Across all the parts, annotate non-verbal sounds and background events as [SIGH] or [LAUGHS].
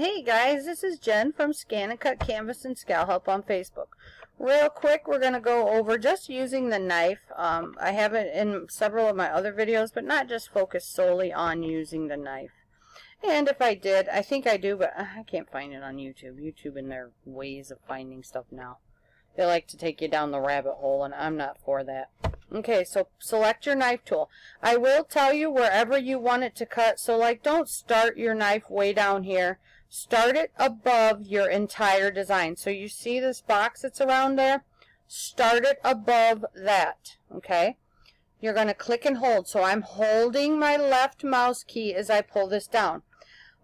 Hey guys, this is Jen from Scan and Cut Canvas and Scal Help on Facebook. Real quick, we're going to go over just using the knife. Um, I have it in several of my other videos, but not just focus solely on using the knife. And if I did, I think I do, but I can't find it on YouTube. YouTube and their ways of finding stuff now. They like to take you down the rabbit hole, and I'm not for that. Okay, so select your knife tool. I will tell you wherever you want it to cut. So, like, don't start your knife way down here. Start it above your entire design. So you see this box that's around there? Start it above that, okay? You're going to click and hold. So I'm holding my left mouse key as I pull this down.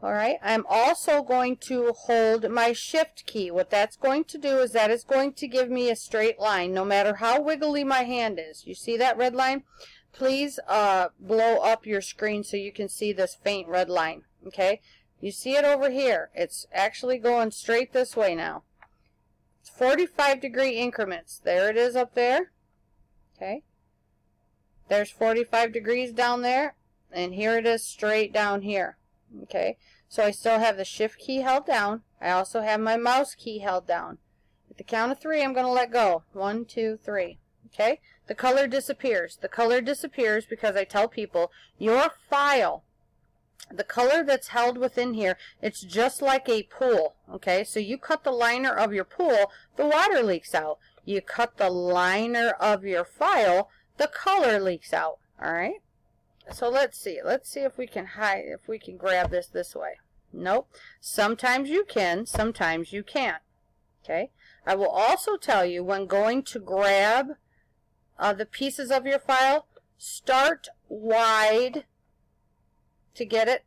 All right, I'm also going to hold my shift key. What that's going to do is that is going to give me a straight line, no matter how wiggly my hand is. You see that red line? Please uh, blow up your screen so you can see this faint red line. Okay, you see it over here. It's actually going straight this way now. It's 45 degree increments. There it is up there. Okay. There's 45 degrees down there. And here it is straight down here. Okay, so I still have the shift key held down. I also have my mouse key held down. At the count of three, I'm going to let go. One, two, three. Okay, the color disappears. The color disappears because I tell people your file, the color that's held within here, it's just like a pool. Okay, so you cut the liner of your pool, the water leaks out. You cut the liner of your file, the color leaks out. All right. So let's see. Let's see if we can hide, if we can grab this this way. Nope. Sometimes you can, sometimes you can't. Okay. I will also tell you when going to grab uh, the pieces of your file, start wide to get it.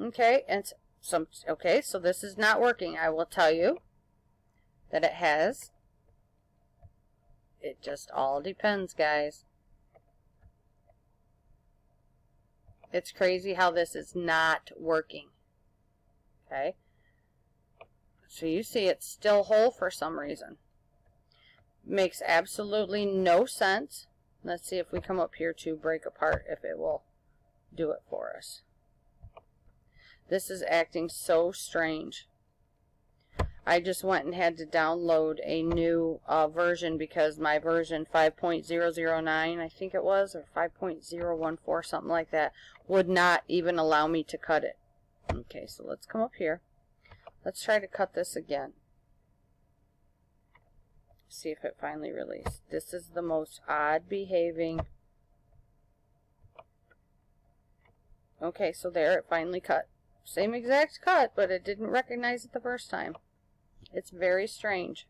Okay. And some, okay, so this is not working. I will tell you that it has. It just all depends, guys. It's crazy how this is not working. Okay. So you see it's still whole for some reason. Makes absolutely no sense. Let's see if we come up here to break apart if it will do it for us. This is acting so strange. I just went and had to download a new uh, version because my version 5.009, I think it was, or 5.014, something like that, would not even allow me to cut it. Okay, so let's come up here. Let's try to cut this again. See if it finally released. This is the most odd behaving. Okay, so there, it finally cut. Same exact cut, but it didn't recognize it the first time. It's very strange.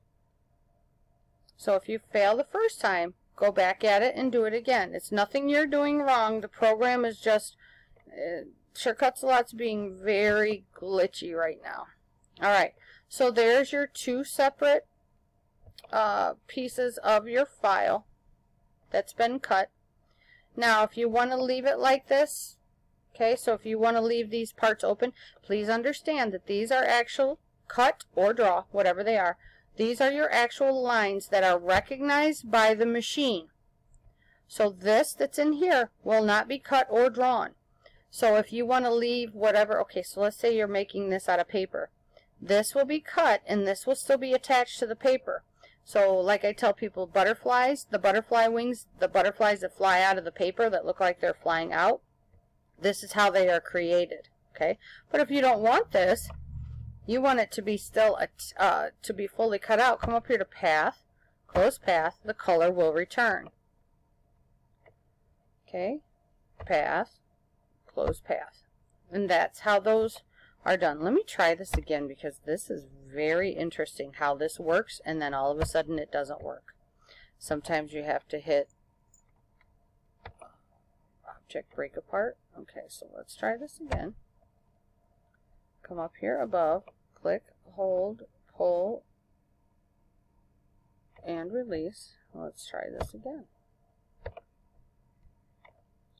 So if you fail the first time, go back at it and do it again. It's nothing you're doing wrong. The program is just, uh, Sure cuts a lot's being very glitchy right now. Alright, so there's your two separate uh, pieces of your file that's been cut. Now, if you want to leave it like this, okay, so if you want to leave these parts open, please understand that these are actual cut or draw, whatever they are. These are your actual lines that are recognized by the machine. So this that's in here will not be cut or drawn. So if you want to leave whatever, okay, so let's say you're making this out of paper. This will be cut and this will still be attached to the paper. So like I tell people, butterflies, the butterfly wings, the butterflies that fly out of the paper that look like they're flying out, this is how they are created. Okay, But if you don't want this, you want it to be still, uh, to be fully cut out. Come up here to path, close path, the color will return. Okay, path, close path. And that's how those are done. Let me try this again because this is very interesting how this works and then all of a sudden it doesn't work. Sometimes you have to hit break apart. Okay, so let's try this again come up here above, click, hold, pull, and release. Let's try this again.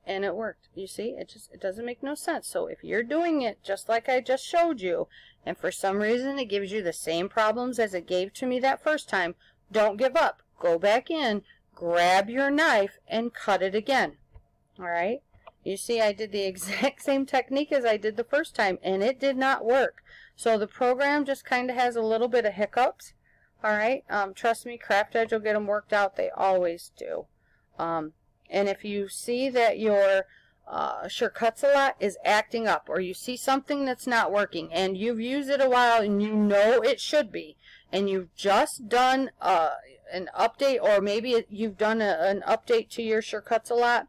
And it worked. You see, it just it doesn't make no sense. So if you're doing it just like I just showed you, and for some reason it gives you the same problems as it gave to me that first time, don't give up. Go back in, grab your knife, and cut it again. Alright? You see, I did the [LAUGHS] exact same technique as I did the first time, and it did not work. So the program just kind of has a little bit of hiccups. All right. Um, trust me, Craft Edge will get them worked out. They always do. Um, and if you see that your uh, sure cuts a lot is acting up or you see something that's not working and you've used it a while and you know it should be and you've just done uh, an update or maybe you've done a, an update to your sure cuts a lot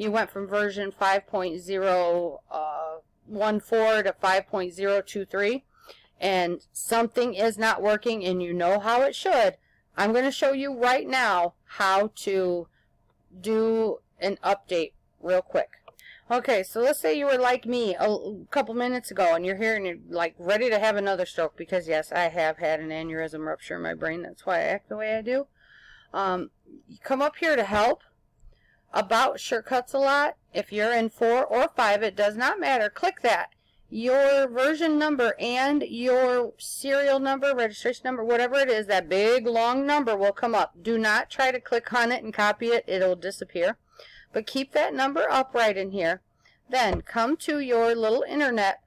you went from version 5.014 uh, to 5.023 and something is not working and you know how it should I'm going to show you right now how to do an update real quick Okay, so let's say you were like me a couple minutes ago and you're here and you're like ready to have another stroke because yes, I have had an aneurysm rupture in my brain. That's why I act the way I do. Um, come up here to help. About sure cuts a lot. If you're in four or five, it does not matter. Click that. Your version number and your serial number, registration number, whatever it is, that big long number will come up. Do not try to click on it and copy it. It'll disappear. But keep that number upright in here. Then come to your little internet.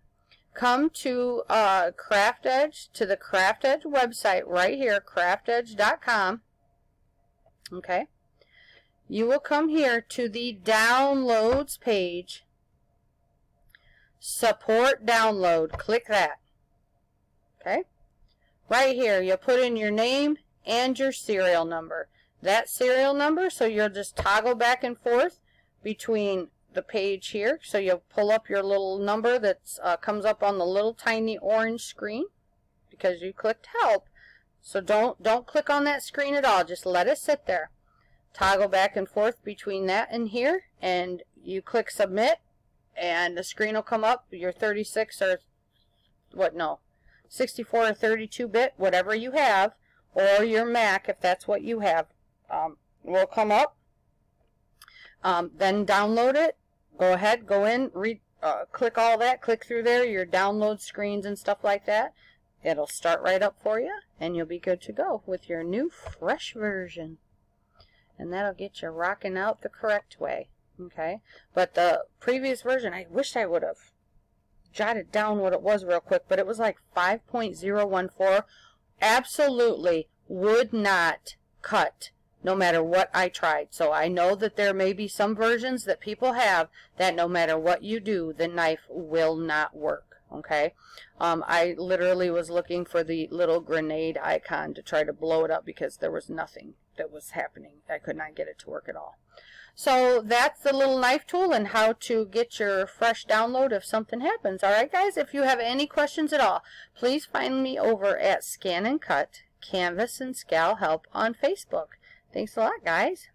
Come to uh, Craft Edge, to the Craft Edge website right here, craftedge.com. Okay. You will come here to the downloads page. Support download. Click that. Okay. Right here, you'll put in your name and your serial number that serial number. So you'll just toggle back and forth between the page here. So you'll pull up your little number that uh, comes up on the little tiny orange screen because you clicked help. So don't, don't click on that screen at all. Just let it sit there. Toggle back and forth between that and here and you click submit and the screen will come up. Your 36 or what no 64 or 32 bit whatever you have or your Mac if that's what you have um, will come up. Um, then download it. Go ahead, go in, read, uh, click all that, click through there, your download screens and stuff like that. It'll start right up for you, and you'll be good to go with your new fresh version. And that'll get you rocking out the correct way. Okay? But the previous version, I wish I would have jotted down what it was real quick, but it was like 5.014. Absolutely would not cut no matter what I tried. So I know that there may be some versions that people have that no matter what you do, the knife will not work. Okay, um, I literally was looking for the little grenade icon to try to blow it up because there was nothing that was happening. I could not get it to work at all. So that's the little knife tool and how to get your fresh download if something happens. Alright guys, if you have any questions at all, please find me over at Scan and Cut, Canvas and Scal Help on Facebook. Thanks a lot, guys.